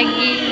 ಆಗಿ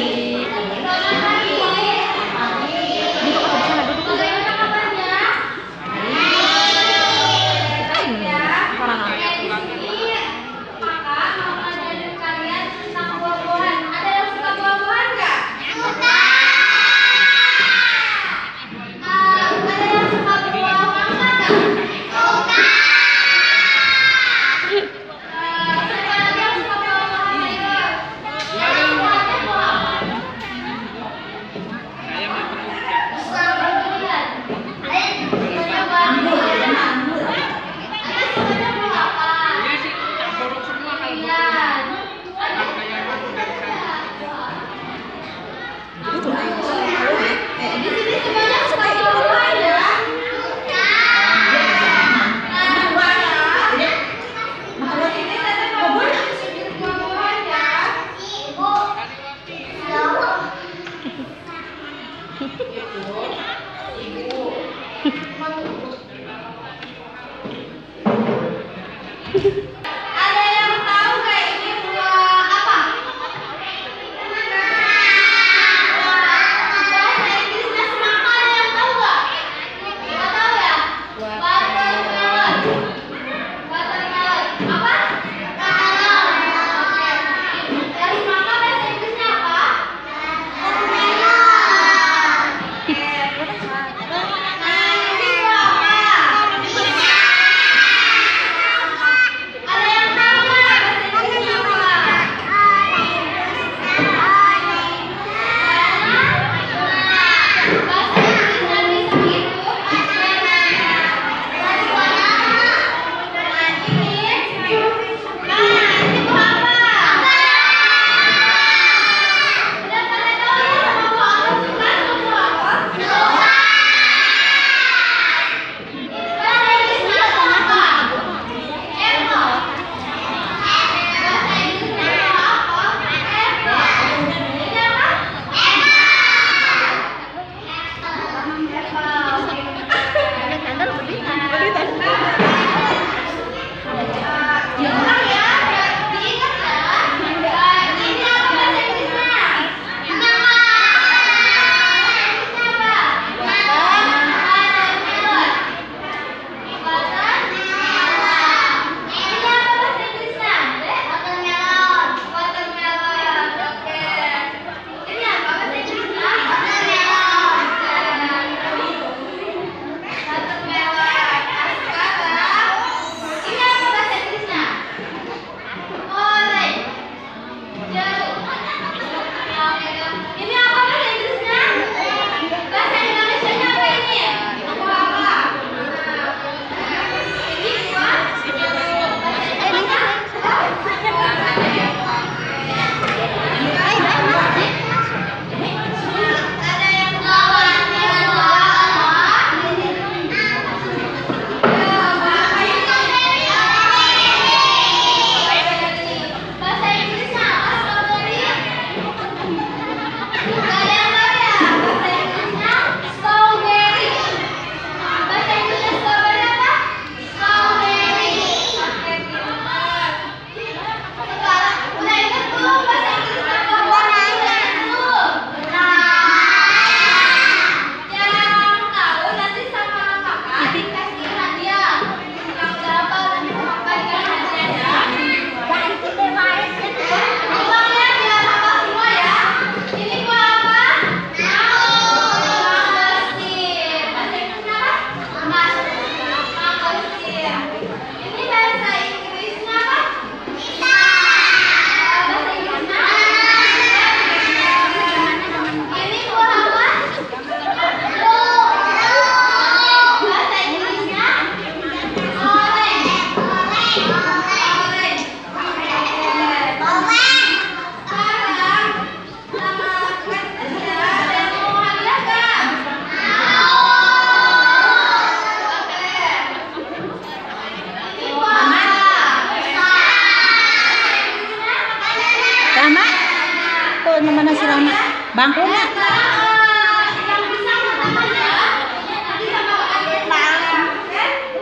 Doon naman Rama? Bangku?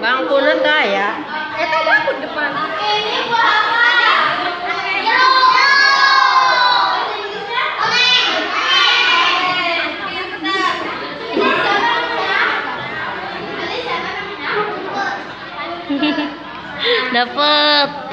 Bangko na. ya? Itu kaya. Ah, depan. Dapat.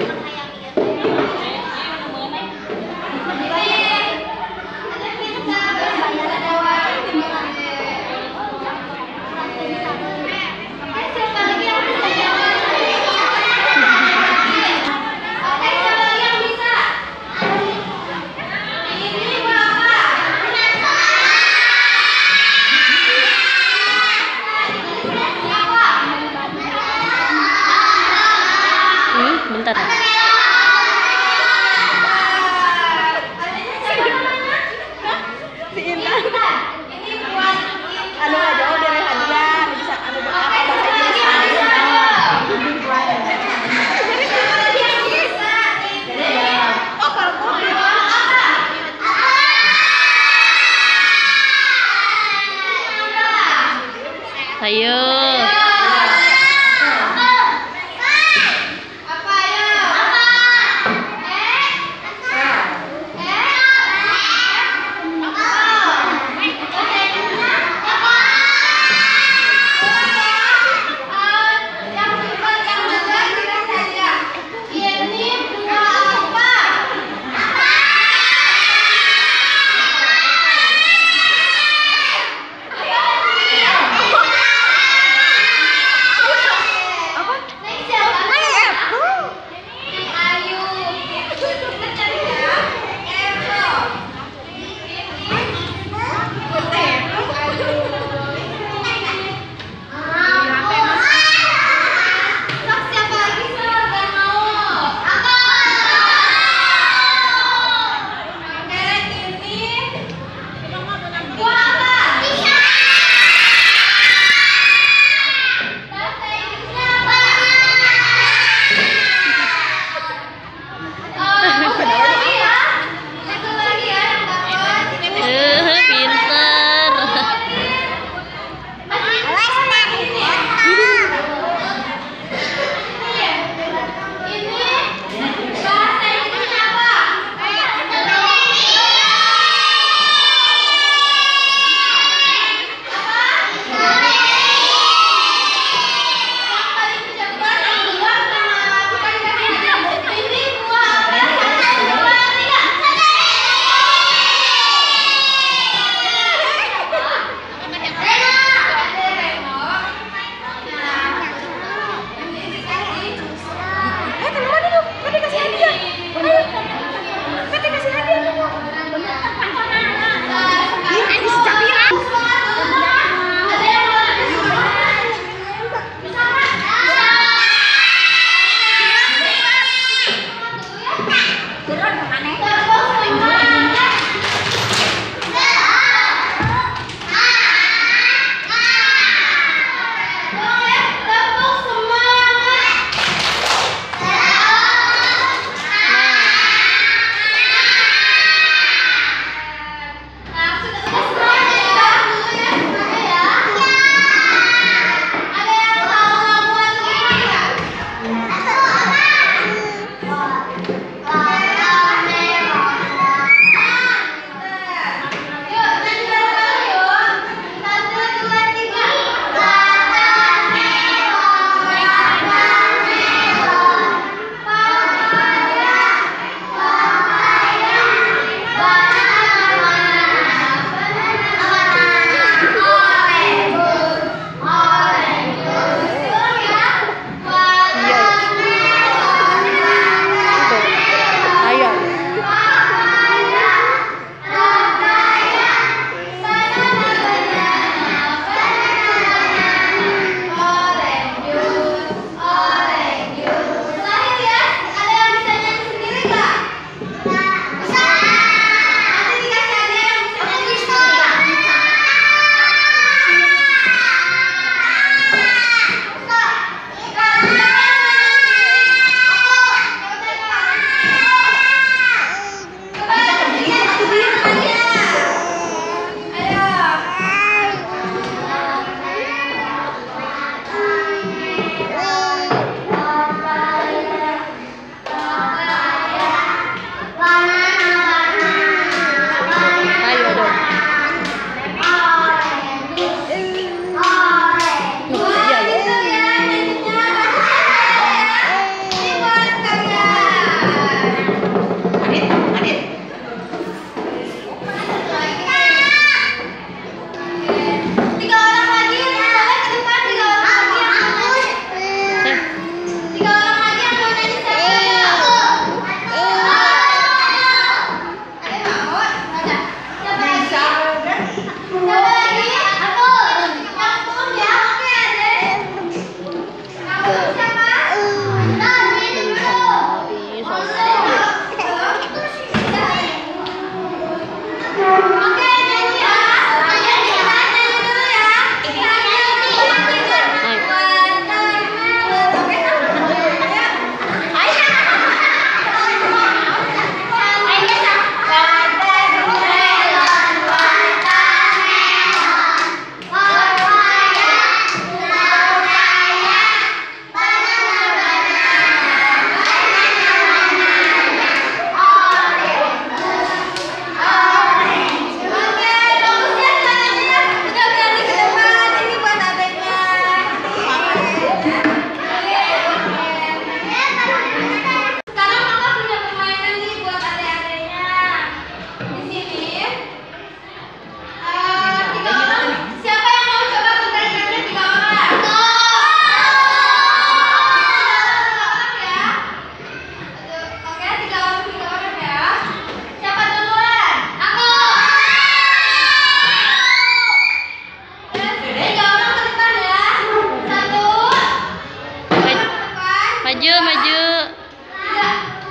maju maju.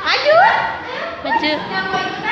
Maju. Maju.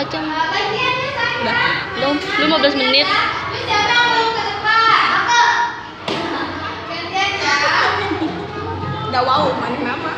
segala macam udah belum 15 menit. Udah wow mana nama